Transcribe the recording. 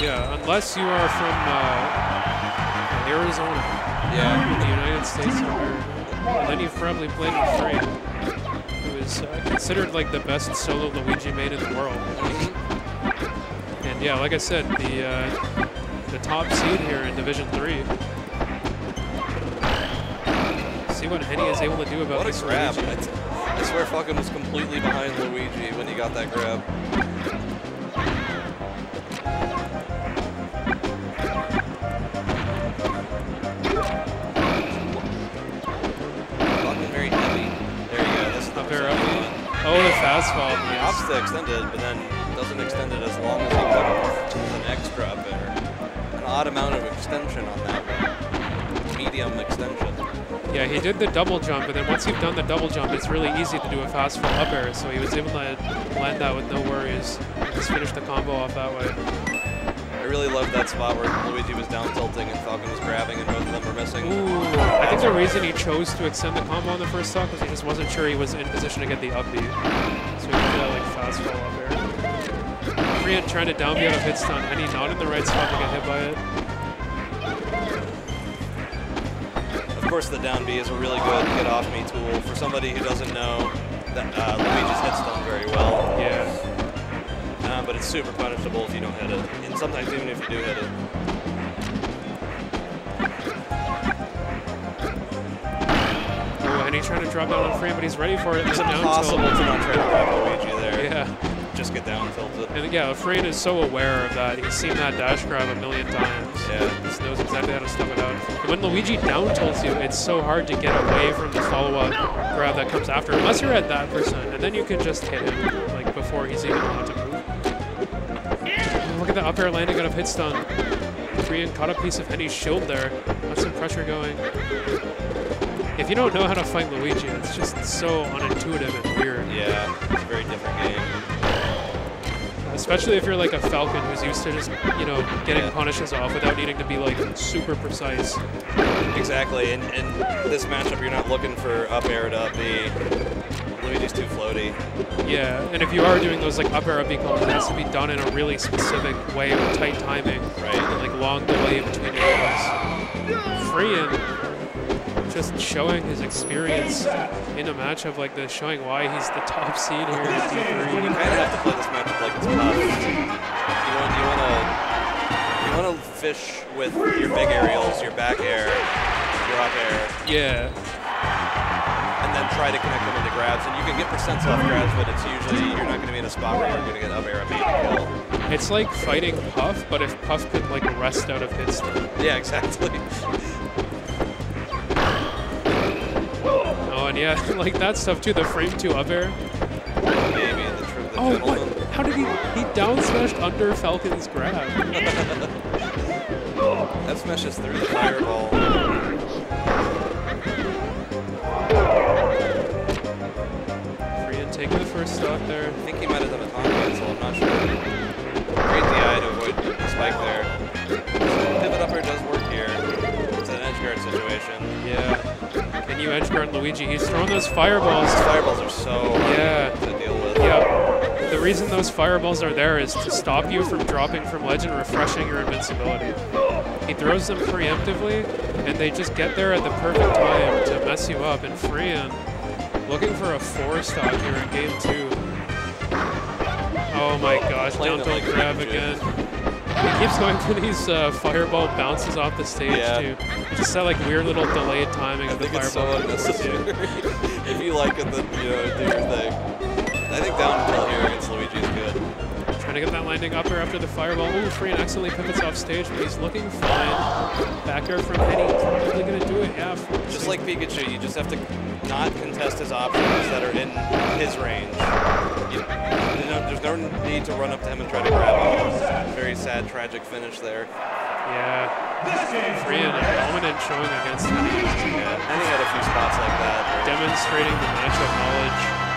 Yeah, unless you are from uh, Arizona, Yeah. in the United States of America. And then you've probably played with Free, who is uh, considered like the best solo Luigi made in the world. And yeah, like I said, the uh, the top seed here in Division Three. See what Heny is able to do about What a this grab. Luigi. I, I swear Falcon was completely behind Luigi when he got that grab. Fast fall. The Yes. op's still extended, but then doesn't extend it as long as he could have. An extra up there. An odd amount of extension on that. Medium extension. Yeah, he did the double jump, but then once you've done the double jump, it's really easy to do a fast fall up air, so he was able to land that with no worries. Just finish the combo off that way. I really loved that spot where Luigi was down tilting and Falcon was grabbing and both of them were missing. Ooh, I think the reason he chose to extend the combo on the first stock was he just wasn't sure he was in position to get the up B. So he did that like fast fall up air. Freean trying to down out of hit stun, and he not in the right spot to get hit by it. Of course, the down B is a really good get off me tool for somebody who doesn't know that uh, Luigi's hit stun very well. Yeah. It's super punishable if you don't hit it, and sometimes even if you do hit it. And he's trying to drop down on Freean, but he's ready for it. It's impossible tilt. to not try to grab Luigi there. Yeah. Just get down tilted. And yeah, Freean is so aware of that. He's seen that dash grab a million times. Yeah. He knows exactly how to stuff it out. And when Luigi down tilts you, it's so hard to get away from the follow-up grab that comes after, unless you're at that percent, and then you can just hit him like before he's even allowed to move. Look at the up air landing out of hit stun. Freean caught a piece of Heny's shield there. Got some pressure going. If you don't know how to fight Luigi, it's just so unintuitive and weird. Yeah, it's a very different game. Especially if you're like a Falcon who's used to just, you know, getting Yeah. punishes off without needing to be like super precise. Exactly, and, and this matchup, you're not looking for up air to up B. Luigi's too floaty. Yeah, and if you are doing those like up air up B it has to be done in a really specific way with tight timing. Right. And like long delay between your moves. Freean just showing his experience in a matchup like this, showing why he's the top seed here in You D3. You kind of have to play this matchup like it's tough. You want you want to you want to fish with your big aerials, your back air, your up air, Yeah, and then try to connect them into grabs. And you can get percents off grabs, but it's usually you're not going to be in a spot where you're going to get up air to kill. it's like fighting Puff, but if Puff could like rest out of hit stun. Yeah, exactly. Oh, and yeah, like that stuff too, the frame two up air. Maybe the, tr- the Oh, what? How did he, he down smashed under Falcon's grab? That smashes through the fireball. First stock there. I think he might have done a time cancel, I'm not sure. Great DI to avoid the spike there. Pivot up air does work here. It's an edge guard situation. Yeah. Can you edge guard Luigi? He's throwing those fireballs. Those fireballs are so hard Yeah. to deal with. Yeah. The reason those fireballs are there is to stop you from dropping from ledge and refreshing your invincibility. He throws them preemptively, and they just get there at the perfect time to mess you up. And Freean looking for a four stock here in game two. Oh my gosh, down tilt grab again. He keeps going for these uh, fireball bounces off the stage Yeah. too. Just that like weird little delayed timing I of the think it's so fireball. unnecessary. if you like it, then you know, do your thing. I think down tilt here against Luigi is good. Trying to get that landing up air after the fireball. Ooh, Freean accidentally pivots off stage, but he's looking fine. Back air from Heny. Probably gonna do it, yeah. Just like Pikachu, you just have to not contest his options that are in his range. You, you know, there's no need to run up to him and try to grab him. Very sad, tragic finish there. Yeah. Freean, a dominant showing against Heny. Yeah, and he had a few spots like that. Demonstrating the matchup knowledge